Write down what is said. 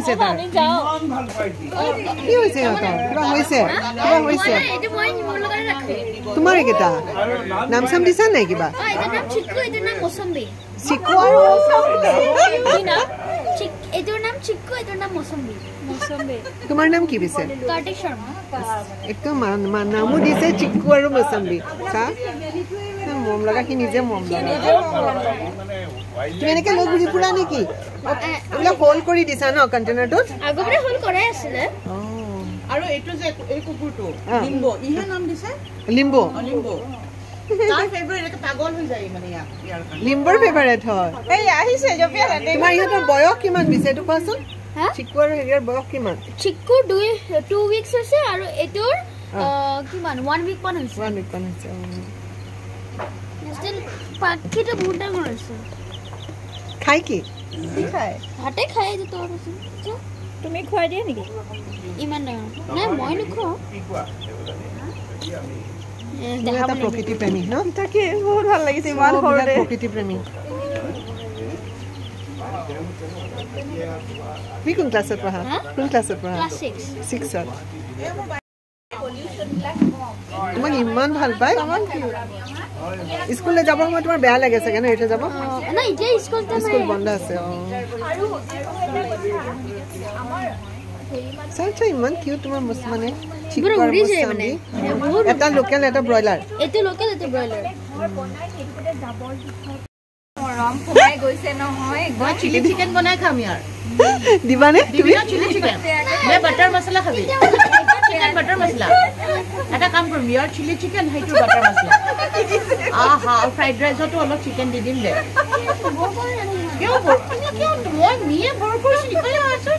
হৈছে তাৰ? কি হৈছে সিহঁতৰ? কিবা হৈছে? কিবা হৈছে? তোমাৰ এইকেইটা? নাম চাম দিছা নাই কিবা? চিকু আৰু কি নাম? চিক এইটোৰ নাম চিকু এইটোৰ নাম মৌচম্বী। মৌচুমী তোমাৰ নাম কি পিছে? একদম নামো দিছে চিকু আৰু মৌচম্বী। চা মৰম লগা। সি নিজে মৰম লগা। তুমি এনেকে লৈ ঘূৰি ফুৰা নেকি? এইবিলাক হল্ড কৰি দিছা ন কণ্টেইনাৰটোত আগৰ পৰা হ'ল কৰাই আছিলে। আৰু এইটো যে এই কুকুৰটো। লিম্বো ইহে নাম দিছে? লিম্বু। অ, লিম্বো। তাৰ ফেভৰেট এনেকে পাগল হৈ যায় মানে ইয়াক ইয়াৰ কাৰণে। লিম্বুৰ ফেভাৰেট হয়। এই আহিছে জপিয়া তোমাৰ ইহঁতৰ বয়স কিমান পিছে এইটো কোৱাচোন? হা? চিকু আৰু হেৰিয়াৰ বয়স কিমান? চিকু দুই টু উইকছ হৈছে আৰু এইটোৰ অ। আহ, কিমান? ওৱান উইক মান হৈছে। ওৱান উইক মান হৈছে অ। ষ্টিল পাখিটো বহুত ডাঙৰ হৈছে। খাই কি কি খায় ভাতে খাই এইটো তোৰ আছে চা, তুমি খুৱাই দিয়ে নেকি ইমান ডাঙৰ নাই মই নোখোৱাওঁ এ, তুমি দেখাব এটা লাগিব। প্ৰকৃতি প্ৰেমী ন তাকে বহুত ভাল লাগিছে ইমান অ, বিৰাট সৰুতে প্ৰকৃতি প্ৰেমী তুমি কোন ক্লাছত পঢ়া হা? কোন ক্লাছত পঢ়া ক্লাছ ছিক্স ছিক্সত তোমাক ইমান ভাল পায়? স্কুললৈ যাবৰ সময়ত তোমাৰ বেয়া লাগে চাগে ন এতিয়া যাব? স্কুল বন্ধ আছে অ। চাই ইমান কিউট তোমাৰ বস্তু মানে এটা লোকেল এটা ব্ৰইলাৰ এইটো লোকেল এইটো ব্ৰইলাৰ দিবানে দিবি না চিলি চিকেন বাটাৰ মছলা খাবি। চিকেন বাটাৰ মছলা এটা কাম কৰিম ইয়াৰ চিলি চিকেন সেইটো বাটাৰ মছলা আহা ফ্ৰাইড ৰাইচতো অলপ চিকেন দি দিম দে কিয় মই মিয়ে আছো